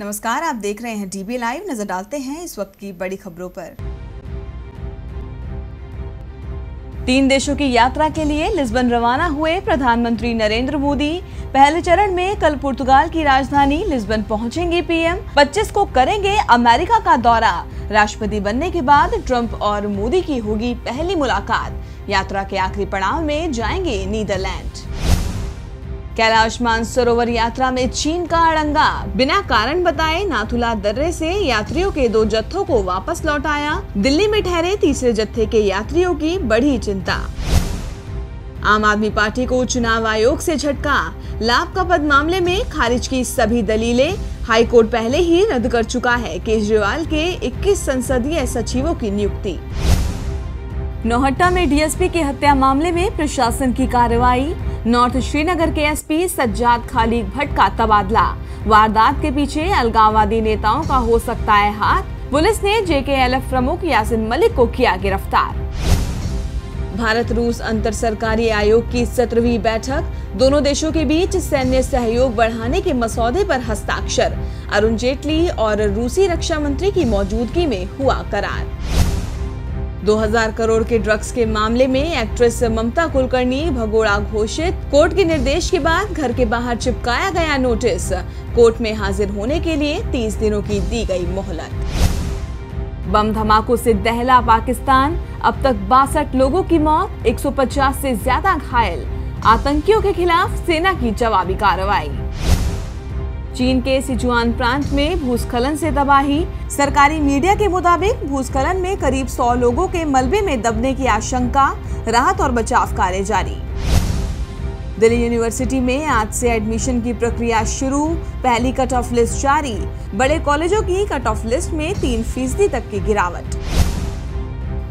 नमस्कार, आप देख रहे हैं डीबी लाइव नज़र डालते हैं इस वक्त की बड़ी खबरों पर। तीन देशों की यात्रा के लिए लिस्बन रवाना हुए प्रधानमंत्री नरेंद्र मोदी। पहले चरण में कल पुर्तगाल की राजधानी लिस्बन पहुँचेंगे पीएम। 25 को करेंगे अमेरिका का दौरा। राष्ट्रपति बनने के बाद ट्रंप और मोदी की होगी पहली मुलाकात। यात्रा के आखिरी पड़ाव में जाएँगे नीदरलैंड। कैलाश मानसरोवर यात्रा में चीन का अड़ंगा। बिना कारण बताए नाथुला दर्रे से यात्रियों के दो जत्थों को वापस लौटाया दिल्ली में ठहरे तीसरे जत्थे के यात्रियों की बढ़ी चिंता। आम आदमी पार्टी को चुनाव आयोग से झटका। लाभ का पद मामले में खारिज की सभी दलीलें। हाईकोर्ट पहले ही रद्द कर चुका है केजरीवाल के 21 संसदीय सचिवों की नियुक्ति। नौहट्टा में डीएसपी की हत्या मामले में प्रशासन की कार्रवाई। नॉर्थ श्रीनगर के एसपी सज्जाद खालिद भट्ट का तबादला। वारदात के पीछे अलगाववादी नेताओं का हो सकता है हाथ। पुलिस ने जेकेएलएफ प्रमुख यासिन मलिक को किया गिरफ़्तार। भारत रूस अंतर सरकारी आयोग की सत्रहवीं बैठक। दोनों देशों के बीच सैन्य सहयोग बढ़ाने के मसौदे पर हस्ताक्षर। अरुण जेटली और रूसी रक्षा मंत्री की मौजूदगी में हुआ करार। 2000 करोड़ के ड्रग्स के मामले में एक्ट्रेस ममता कुलकर्णी भगोड़ा घोषित। कोर्ट के निर्देश के बाद घर के बाहर चिपकाया गया नोटिस। कोर्ट में हाजिर होने के लिए 30 दिनों की दी गई मोहलत। बम धमाकों से दहला पाकिस्तान। अब तक बासठ लोगों की मौत 150 से ज़्यादा घायल। आतंकियों के खिलाफ सेना की जवाबी कार्रवाई। चीन के सिचुआन प्रांत में भूस्खलन से तबाही। सरकारी मीडिया के मुताबिक, भूस्खलन में करीब 100 लोगों के मलबे में दबने की आशंका, राहत और बचाव कार्य जारी। दिल्ली यूनिवर्सिटी में आज से एडमिशन की प्रक्रिया शुरू। पहली कट ऑफ़ लिस्ट जारी। बड़े कॉलेजों की कट ऑफ़ लिस्ट में तीन फ़ीसदी तक की गिरावट।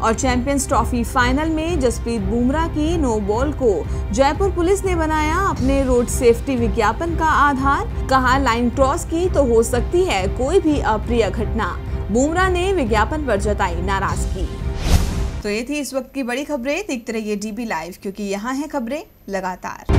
और चैंपियंस ट्रॉफी फाइनल में जसप्रीत बुमराह की नो बॉल को जयपुर पुलिस ने बनाया अपने रोड सेफ्टी विज्ञापन का आधार। कहा लाइन क्रॉस की तो हो सकती है कोई भी अप्रिय घटना। बुमराह ने विज्ञापन पर जताई नाराज़गी। तो ये थी इस वक्त की बड़ी खबरें। देखते रहिए डीबी लाइव क्योंकि यहाँ है खबरें लगातार।